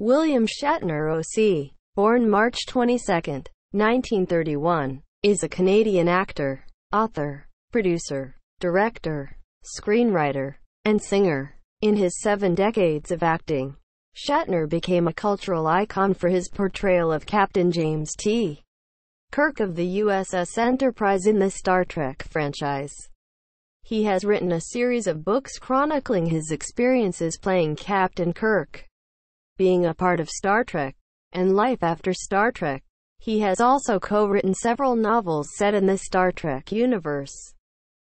William Shatner O.C., born March 22, 1931, is a Canadian actor, author, producer, director, screenwriter, and singer. In his seven decades of acting, Shatner became a cultural icon for his portrayal of Captain James T. Kirk of the USS Enterprise in the Star Trek franchise. He has written a series of books chronicling his experiences playing Captain Kirk, being a part of Star Trek, and life after Star Trek. He has also co-written several novels set in the Star Trek universe,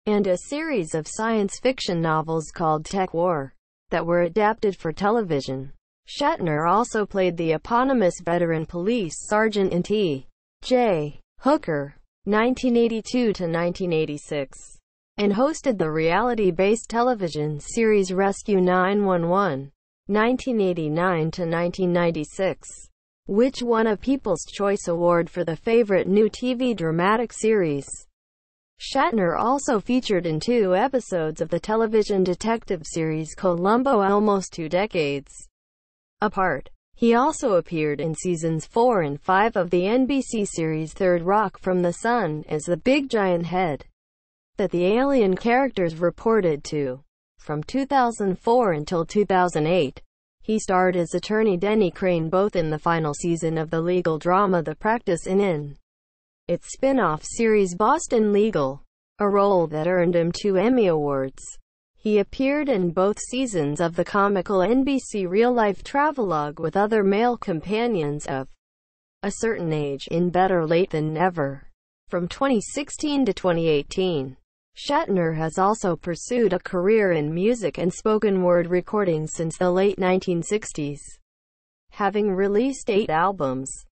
and a series of science fiction novels called TekWar that were adapted for television. Shatner also played the eponymous veteran police sergeant in T. J. Hooker, 1982-1986, and hosted the reality-based television series Rescue 911, 1989-1996, which won a People's Choice Award for the favorite new TV dramatic series. Shatner also featured in two episodes of the television detective series Columbo almost two decades apart. He also appeared in seasons 4 and 5 of the NBC series Third Rock from the Sun as the big giant head that the alien characters reported to. From 2004 until 2008, he starred as attorney Denny Crane both in the final season of the legal drama The Practice and in its spin-off series Boston Legal, a role that earned him two Emmy Awards. He appeared in both seasons of the comical NBC real-life travelogue with other male companions of a certain age in Better Late Than Never. From 2016 to 2018, Shatner has also pursued a career in music and spoken word recording since the late 1960s, having released eight albums.